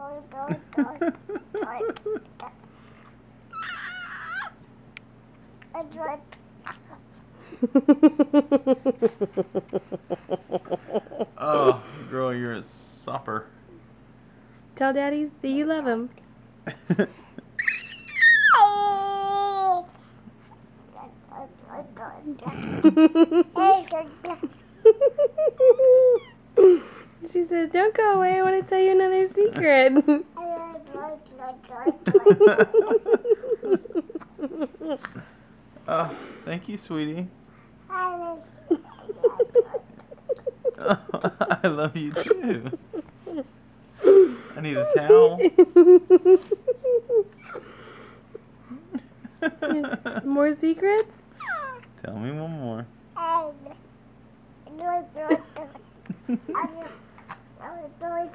oh, girl, you're a supper. Tell Daddy that you love him. she says, "Don't go away. I want to tell you another secret." oh, thank you, sweetie. I love you too. I need a towel. more secrets? Tell me one more like